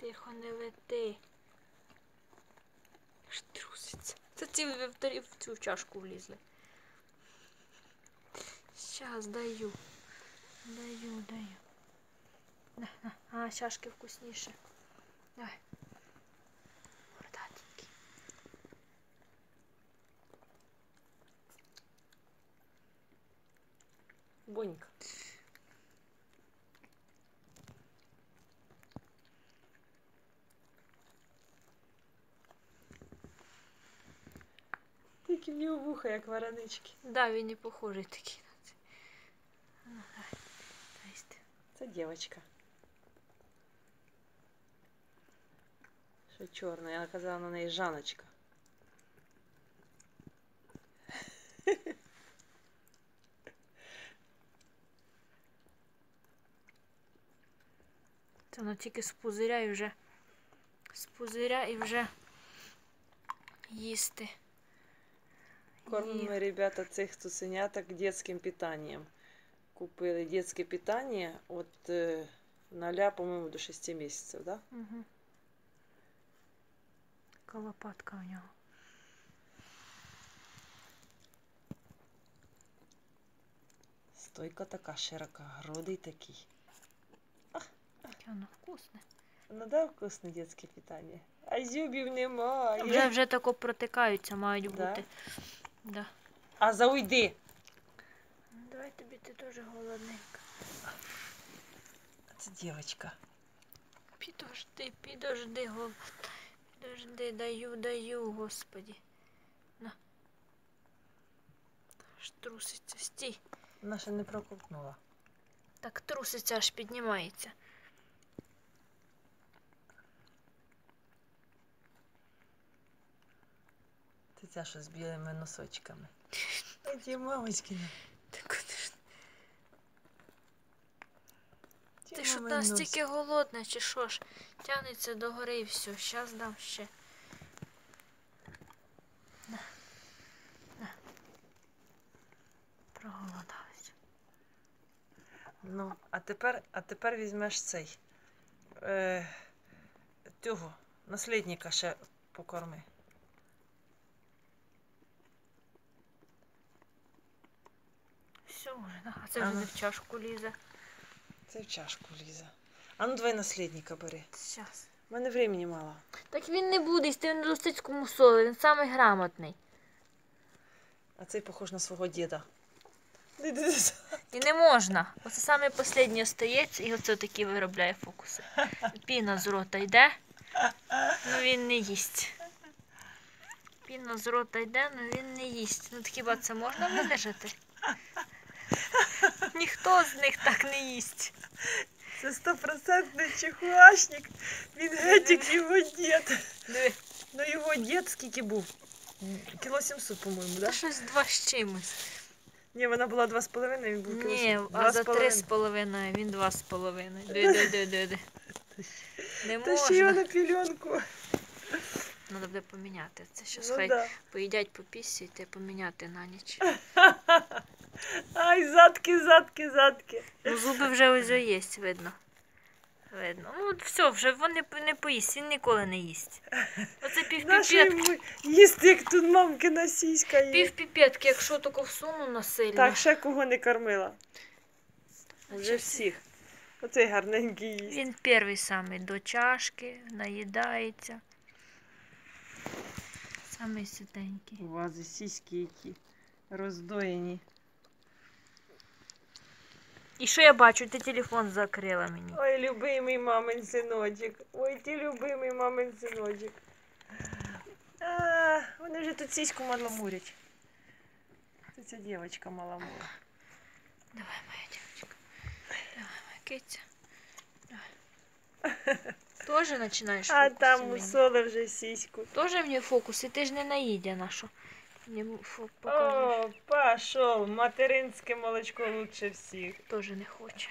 Тихо, не лети. Аж труситься. Це ці в, в, цю чашку влізли. Щас даю. Даю, даю. А, чашки вкусніше. Давай. Мордатенький. Бонька. Тільки в нього вуха, як варенички. Да, він і похожий такий на це. Ну, Це дівчинка. Що чорна, я казала на неї Жаночка. Це воно тільки з пузиря і вже. З пузиря і вже їсти. Кормимо, ребята, цих цуценяток детським питанням. Купили детське питання от е, 0, по-моєму, до 6 місяців, да? Угу. Колопатка у нього. Стойка така широка, грудий такий. Воно вкусне. Ну да, вкусне детське питання. А зубів немає. Вже вже тако протикаються, мають Да? бути. Да. А зауйди. Ну, Давай тобі ти дуже голодненька. Це дівчинка. Підожди, підожди, гол. Підожди, даю, даю, господі. На. Аж труситься, стій. Наша не проковтнула. Так труситься, аж піднімається. Ця, що з білими носочками. Ті мамочки. Так, ти ж- ті ти що мамини настільки голодна, чи що ж? Тягнеться до гори і все. Щас дам ще. На. Ну, а тепер, а тепер візьмеш цей. Е, цього, наслідника ще покорми. Все вже, да. А це вже не в чашку лізе. Це в чашку лізе. А ну давай наслідника бери. Щас. У мене времени мало. Так він не буде йсти в недостицькому солі, він самий грамотний. А цей похож на свого діда. І не можна. Оце саме останній остається і оце такі виробляє фокуси. Піна з рота йде, ну він не їсть. Піна з рота йде, ну він не їсть. Ну так хіба це можна видержати? Ніхто з них так не їсть. Це стопроцентний чехуашник. Він геть як його дід. Диви, Ну його дід скільки був? Кіло 700, по-моєму, да? щось два з чимось. Ні, вона була 2,5, він був кіло Ні, 700. а за три з 2,5. половиною, він два з половиною. Ди-ди-ди-ди-ди. Не Та ще його можна. на пільонку. Треба буде поміняти. Це щось Ну хай да. поїдять по пісі, те поміняти на ніч. Ай, задки, задки, задки. Ну, зуби вже ось є, видно. Видно. Ну, от все, вже вони не поїсть, він ніколи не їсть. Оце півпіпетки. їсти, як тут мамкина сіська є. Півпіпетки, якщо тако всуну насильно. Так, ще кого не кормила. Вже всіх. Оцей гарненький їсть. Він перший самий до чашки, наїдається. Самий ситенький. У вас і сіськи які роздоєні. І що я бачу? Ти телефон закрила мені. Ой, любимий мамин синочок. Ой, ти любимий мамин синочок. А, вони вже тут сіську маламурять. Це ця дівчинка маламура. Давай, моя дівчинка. Давай, моя киця. Давай. Тоже починаєш А фокуси там мені? усоли вже сіську. Тоже мені фокуси, ти ж не наїдя що. Мені фу- покажи. О, пошов, материнське молочко лучше всіх. Тоже не хоче.